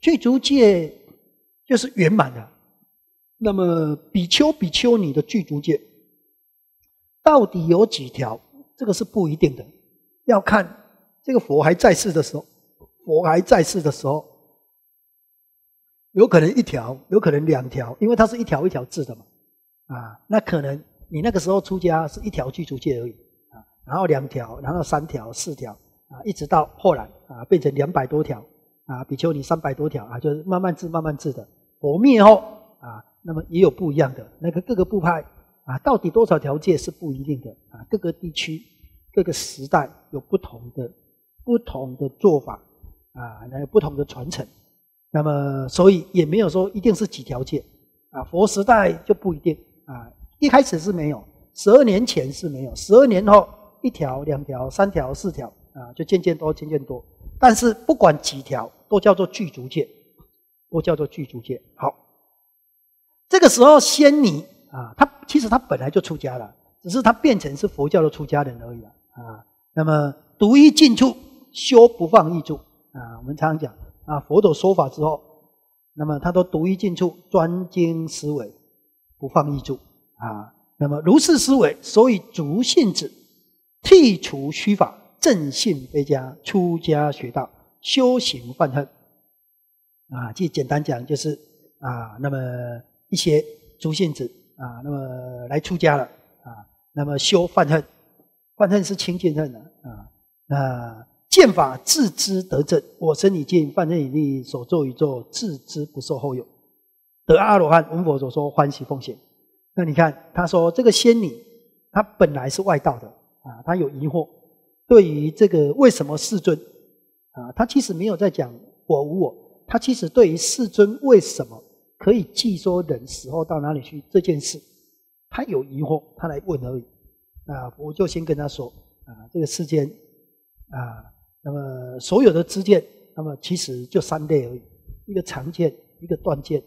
具足戒就是圆满的。那么比丘、比丘尼的具足戒到底有几条？这个是不一定的，要看。这个佛还在世的时候，佛还在世的时候，有可能一条，有可能两条，因为它是一条一条制的嘛，啊，那可能你那个时候出家是一条具足戒而已，啊，然后两条，然后三条、四条，啊，一直到后来啊变成两百多条，啊，比丘尼三百多条，啊，就是慢慢制、慢慢制的。佛灭后，啊，那么也有不一样的，那个各个部派，啊，到底多少条戒是不一定的，啊，各个地区。各个时代有不同的不同的做法啊，那有不同的传承。那么，所以也没有说一定是几条戒啊。佛时代就不一定啊，一开始是没有，十二年前是没有，十二年后一条、两条、三条、四条啊，就渐渐多、渐渐多。但是不管几条，都叫做具足戒，都叫做具足戒。好，这个时候仙尼啊，他其实他本来就出家了，只是他变成是佛教的出家人而已了啊。那么独一进处，修不放逸住啊。我们常常讲。啊，佛陀说法之后，那么他都独一进处，专精思维，不放逸住啊。那么如是思维，所以足信子剔除虚法，正信非家，出家学道，修行犯恨啊。就简单讲，就是啊，那么一些足信子啊，那么来出家了啊，那么修犯恨，犯恨是清净恨的啊，那。剑法自知得正，我身已尽，犯身已立，所作已作，自知不受后有，得阿罗汉。文佛所说，欢喜奉献。那你看，他说这个仙女，她本来是外道的啊，她有疑惑，对于这个为什么世尊啊，他其实没有在讲我无我，他其实对于世尊为什么可以记说人死后到哪里去这件事，他有疑惑，他来问而已。啊，我就先跟他说啊，这个世间啊。那么所有的支箭，那么其实就三类而已：一个长箭，一个断箭，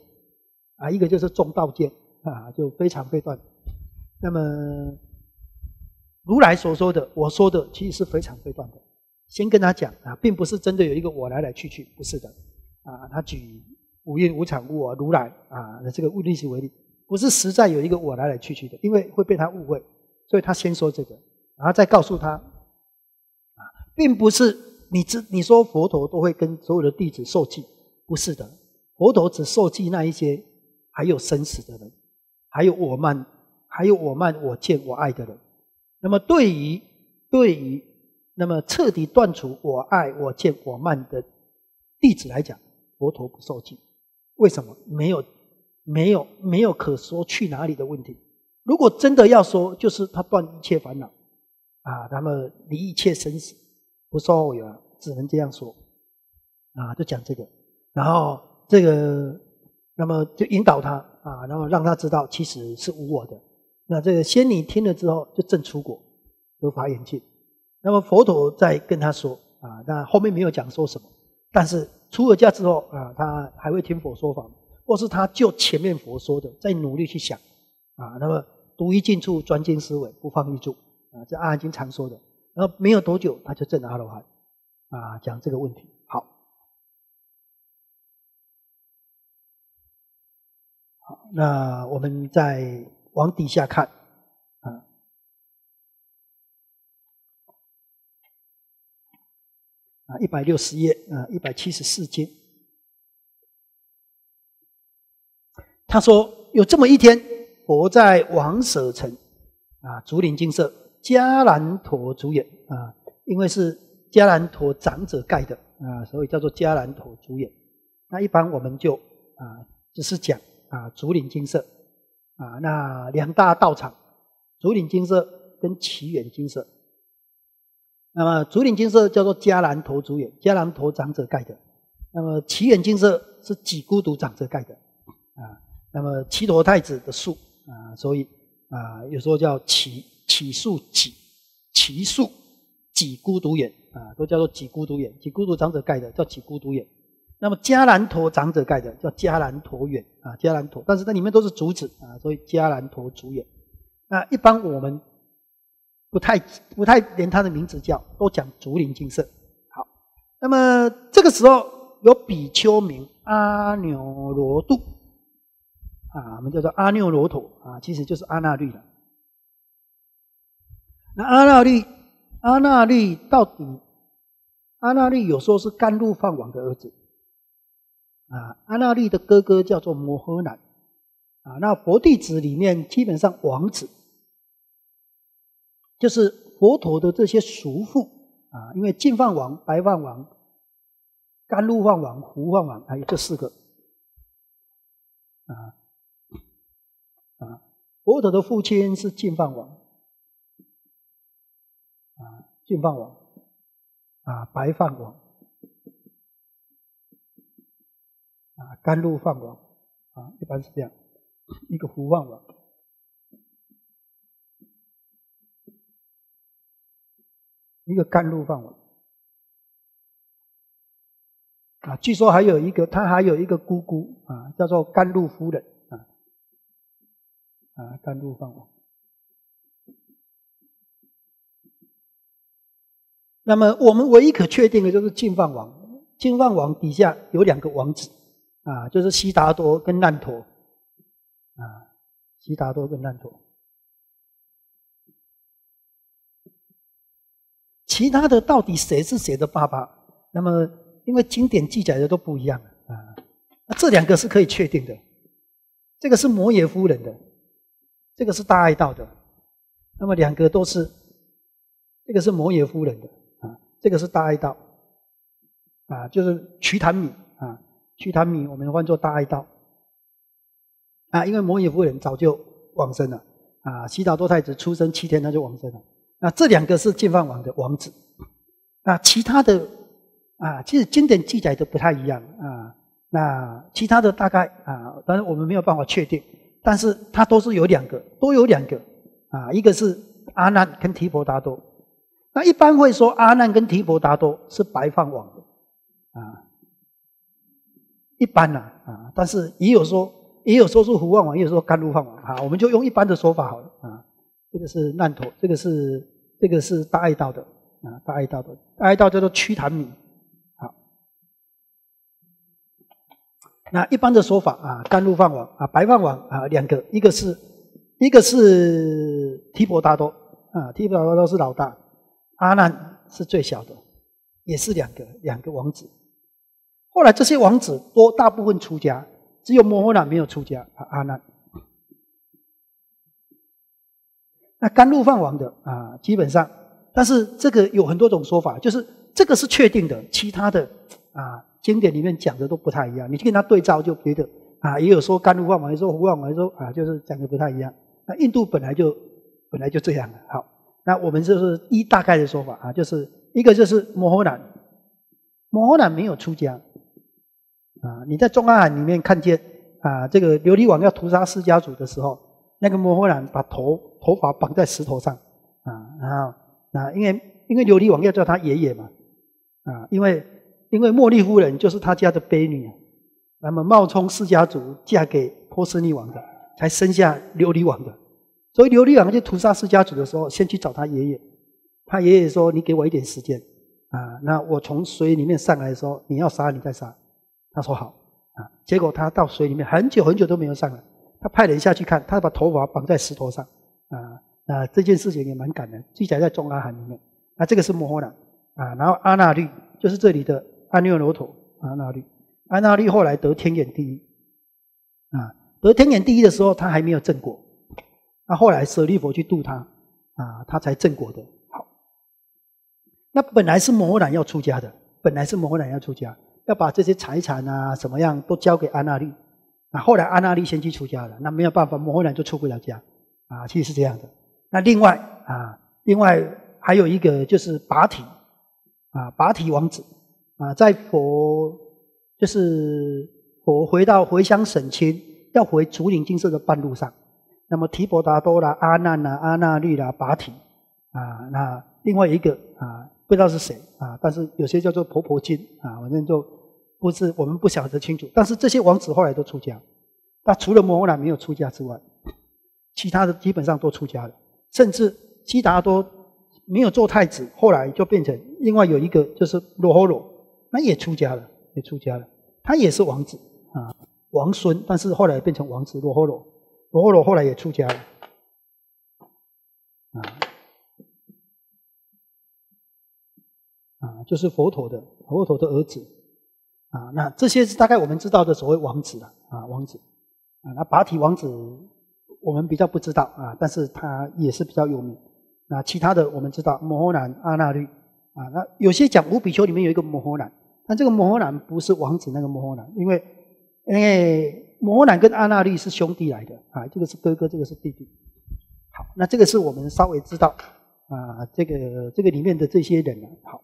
啊，一个就是中道箭，啊，就非常被断。那么如来所说的，我说的，其实是非常被断的。先跟他讲啊，并不是真的有一个我来来去去，不是的。啊，他举五蕴无常无我如来啊这个物例子为例，不是实在有一个我来来去去的，因为会被他误会，所以他先说这个，然后再告诉他。并不是你知你说佛陀都会跟所有的弟子受记，不是的，佛陀只受记那一些还有生死的人，还有我慢，还有我慢我见我爱的人。那么对于对于那么彻底断除我爱我见我慢的弟子来讲，佛陀不受记。为什么？没有没有没有可说去哪里的问题。如果真的要说，就是他断一切烦恼啊，他们离一切生死。不受后有，只能这样说，啊，就讲这个，然后这个，那么就引导他啊，然后让他知道其实是无我的。那这个仙女听了之后就正出果，得法眼镜。那么佛陀在跟他说啊，那后面没有讲说什么，但是出了家之后啊，他还会听佛说法，或是他就前面佛说的，在努力去想啊，那么独一进处，专精思维，不放逸住啊，这阿含经常说的。然后没有多久，他就证阿罗汉，啊，讲这个问题。好，好，那我们再往底下看，啊，啊，一百六十页，啊，一百七十四页。他说有这么一天，佛在王舍城，啊，竹林精舍。迦兰陀主演啊，因为是迦兰陀长者盖的啊，所以叫做迦兰陀主演。那一般我们就啊，只是讲啊，竹林金色啊，那两大道场，竹林金色跟奇远金色。那么竹林金色叫做迦兰陀主演，迦兰陀长者盖的。那么奇远金色是几孤独长者盖的啊。那么奇陀太子的树啊，所以啊，有时候叫奇。起树几奇树几孤独眼啊，都叫做几孤独眼，几孤独长者盖的叫几孤独眼。那么迦兰陀长者盖的叫迦兰陀眼啊，迦兰陀，但是它里面都是竹子啊，所以迦兰陀竹眼。那一般我们不太不太连它的名字叫，都讲竹林精舍。好，那么这个时候有比丘名阿耨罗度啊，我们叫做阿耨罗陀啊，其实就是阿那律了。那阿那律，阿那律到底，阿那律有时候是甘露饭王的儿子，啊，阿那律的哥哥叫做摩诃南，啊，那佛弟子里面基本上王子，就是佛陀的这些叔父，啊，因为净饭王、白饭王、甘露饭王、胡饭王，还有这四个，啊，啊，佛陀的父亲是净饭王。净饭王，啊，白饭王，啊，甘露饭王，啊，一般是这样，一个福饭王，一个甘露饭王，啊，据说还有一个，他还有一个姑姑啊，叫做甘露夫人，啊，啊，甘露饭王。那么我们唯一可确定的就是净饭王，净饭王底下有两个王子，啊，就是悉达多跟难陀，啊，悉达多跟难陀。其他的到底谁是谁的爸爸？那么因为经典记载的都不一样啊，那这两个是可以确定的，这个是摩耶夫人的，这个是大爱道的，那么两个都是，这个是摩耶夫人的。这个是大爱道，啊，就是瞿昙米啊，瞿昙米我们换作大爱道，啊，因为摩耶夫人早就往生了，啊，悉达多太子出生七天他就往生了，那这两个是净饭王的王子，那其他的啊，其实经典记载都不太一样啊，那其他的大概啊，当然我们没有办法确定，但是他都是有两个，都有两个。啊，一个是阿难跟提婆达多。那一般会说阿难跟提婆达多是白饭王的啊，一般呐啊，但是也有说也有说是胡饭王，也有说甘露饭王啊，我们就用一般的说法好了啊。这个是难陀，这个是这个是大爱道的啊，大爱道的大爱道叫做瞿昙米。好，那一般的说法啊，甘露饭王啊，白饭王啊，两个，一个是一个是提婆达多啊，提婆达多是老大。阿难是最小的，也是两个两个王子。后来这些王子多大部分出家，只有摩诃那没有出家啊。阿难，那甘露饭王的啊，基本上，但是这个有很多种说法，就是这个是确定的，其他的啊经典里面讲的都不太一样。你去跟他对照，就觉得啊，也有说甘露饭王，也说胡饭王，说啊，就是讲的不太一样。那印度本来就本来就这样了，好。那我们就是一大概的说法啊，就是一个就是摩诃南，摩诃南没有出家啊。你在中阿含里面看见啊，这个琉璃王要屠杀释迦族的时候，那个摩诃南把头头发绑在石头上啊，然后啊，因为因为琉璃王要叫他爷爷嘛啊，因为因为茉莉夫人就是他家的悲女，那么冒充释迦族嫁给波斯匿王的，才生下琉璃王的。所以琉璃王去屠杀释迦族的时候，先去找他爷爷。他爷爷说：“你给我一点时间啊，那我从水里面上来的时候，你要杀你再杀。”他说：“好。”啊，结果他到水里面很久很久都没有上来。他派人下去看，他把头发绑在石头上啊。那这件事情也蛮感人，记载在中阿含里面。那这个是摩诃那啊，然后阿那律就是这里的阿耨罗陀阿那律。阿那律后来得天眼第一啊，得天眼第一的时候，他还没有正果。那后来舍利佛去度他，啊，他才正果的。好，那本来是摩诃男要出家的，本来是摩诃男要出家，要把这些财产啊，什么样都交给阿那利。那后来阿那利先去出家了，那没有办法，摩诃男就出不了家。啊，其实是这样的。那另外啊，另外还有一个就是拔提，啊，拔提王子，啊，在佛就是佛回到回乡省亲，要回竹林精舍的半路上。那么提婆达多啦、阿难啦、阿那律啦、拔提啊，那另外一个啊，不知道是谁啊，但是有些叫做婆婆经啊，反正就不是我们不晓得清楚。但是这些王子后来都出家，那除了摩诃那没有出家之外，其他的基本上都出家了。甚至悉达多没有做太子，后来就变成另外有一个就是罗诃罗，那也出家了，也出家了，他也是王子啊，王孙，但是后来变成王子罗诃罗。罗罗后来也出家了，啊啊，就是佛陀的佛陀的儿子，啊，那这些是大概我们知道的所谓王子了，啊，王子，啊，那拔提王子我们比较不知道啊，但是他也是比较有名。那其他的我们知道摩诃南、阿那律，啊，那有些讲五比丘里面有一个摩诃南，但这个摩诃南不是王子那个摩诃南，因为因为。摩南跟阿那律是兄弟来的啊，这个是哥哥，这个是弟弟。好，那这个是我们稍微知道啊，这个这个里面的这些人啊，好，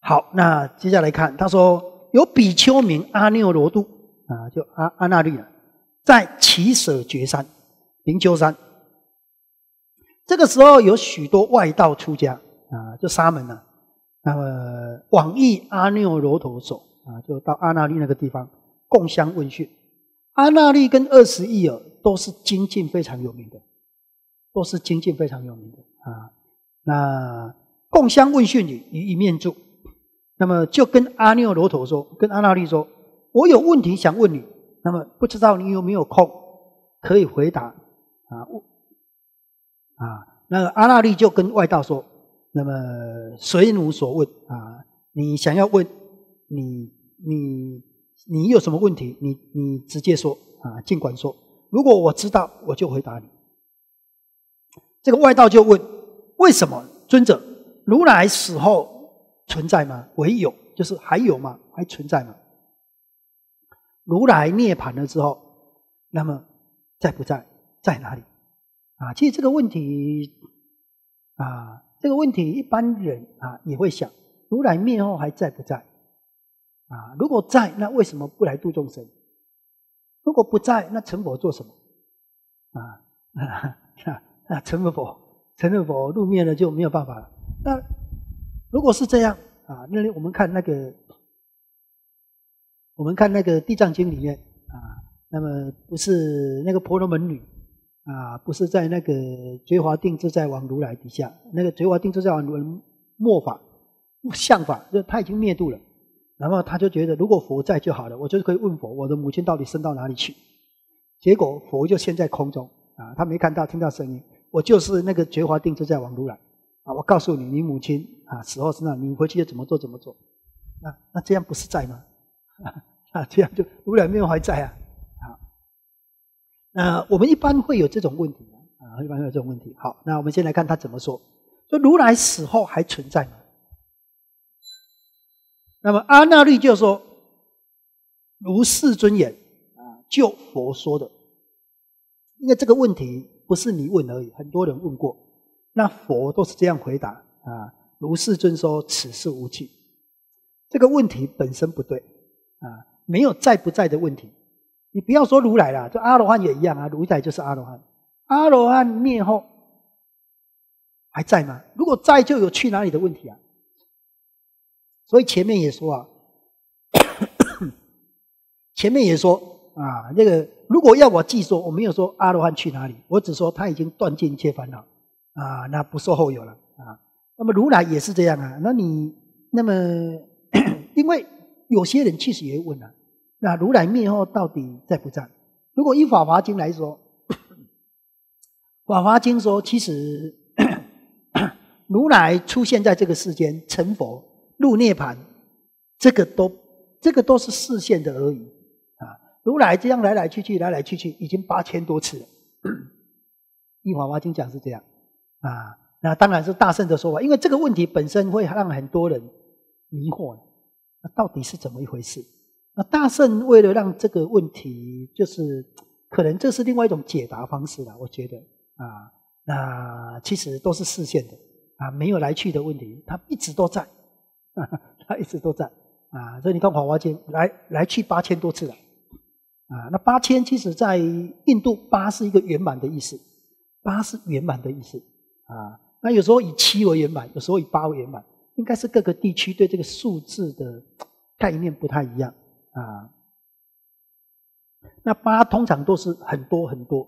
好，那接下来看，他说有比丘名阿耨罗度啊，就阿阿那律啊，在奇舍绝山灵丘山，这个时候有许多外道出家啊，就沙门呐，那么往诣阿耨罗陀所啊，就到阿那律那个地方。共相问讯。阿那律跟二十亿尔都是精进非常有名的。都是精进非常有名的啊。那共相问讯语于一面住，那么就跟阿耨罗陀说，跟阿那律说：“我有问题想问你，那么不知道你有没有空可以回答啊？”啊，那个阿那律就跟外道说：“那么随汝所问啊，你想要问，你你你有什么问题？你你直接说啊，尽管说。如果我知道，我就回答你。”这个外道就问：为什么尊者如来死后存在吗？唯有就是还有吗？还存在吗？如来涅盘了之后，那么在不在？在哪里？啊，其实这个问题啊，这个问题一般人啊也会想：如来灭后还在不在？啊，如果在，那为什么不来度众生？如果不在，那成佛做什么？啊啊！啊，成了佛，成了佛入灭了就没有办法了。那如果是这样啊，那我们看那个，我们看那个《地藏经》里面啊，那么不是那个婆罗门女啊，不是在那个觉华定自在王如来底下，那个觉华定自在王如来末法相法，就他已经灭度了，然后他就觉得如果佛在就好了，我就可以问佛，我的母亲到底升到哪里去？结果佛就现在空中啊，他没看到，听到声音。我就是那个觉华定自在王如来啊！我告诉你，你母亲啊死后是那，你回去就怎么做怎么做。那那这样不是在吗？啊，这样就如来没有还在啊！啊，那我们一般会有这种问题啊，一般会有这种问题。好，那我们先来看他怎么说：说如来死后还存在吗？那么阿那律就说：如是尊严啊，就佛说的。因为这个问题。不是你问而已，很多人问过，那佛都是这样回答啊。如是尊说：“此事无记。”这个问题本身不对啊，没有在不在的问题。你不要说如来了，就阿罗汉也一样啊。如来就是阿罗汉，阿罗汉灭后还在吗？如果在，就有去哪里的问题啊。所以前面也说啊，前面也说。啊，那个如果要我记说，我没有说阿罗汉去哪里，我只说他已经断尽一切烦恼啊，那不受后有了啊。那么如来也是这样啊。那你那么，因为有些人其实也会问了，那如来灭后到底在不在？如果依法华经来说，法华经 说，其实如来出现在这个世间成佛入涅盘，这个都这个都是视线的而已啊。如来这样来来去去，来来去去，已经八千多次了。《法华经》讲是这样啊，那当然是大圣的说法，因为这个问题本身会让很多人迷惑。那到底是怎么一回事？那大圣为了让这个问题，就是可能这是另外一种解答方式了。我觉得啊，那其实都是视线的啊，没有来去的问题，它一直都在，他一直都在啊。所以你看《法华经》，来来去八千多次了。啊，那八千其实在印度八是一个圆满的意思，八是圆满的意思啊。那有时候以七为圆满，有时候以八为圆满，应该是各个地区对这个数字的概念不太一样啊。那八通常都是很多很多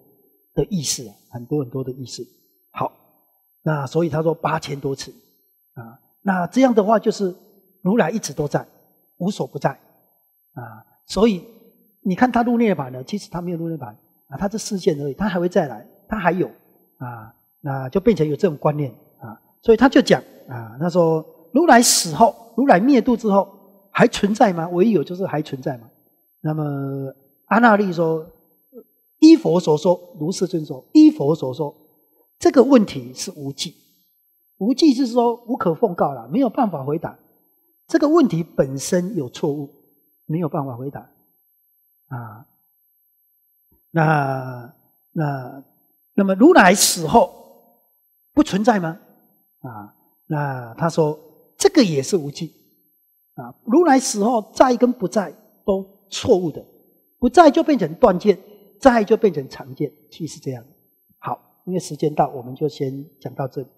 的意思，很多很多的意思。好，那所以他说八千多次啊。那这样的话就是如来一直都在，无所不在啊。所以。你看他入涅盘了，其实他没有入涅盘啊，他是视线而已，他还会再来，他还有啊，那就变成有这种观念啊，所以他就讲啊，他说如来死后，如来灭度之后还存在吗？唯有就是还存在嘛。那么阿那利说，依佛所说，如是尊说，依佛所说，这个问题是无记，无忌是说无可奉告了，没有办法回答这个问题本身有错误，没有办法回答。啊，那那那么如来死后，不存在吗？啊，那他说这个也是无忌啊。如来死后在跟不在都错误的，不在就变成断见，在就变成常见，其实这样。好，因为时间到，我们就先讲到这里。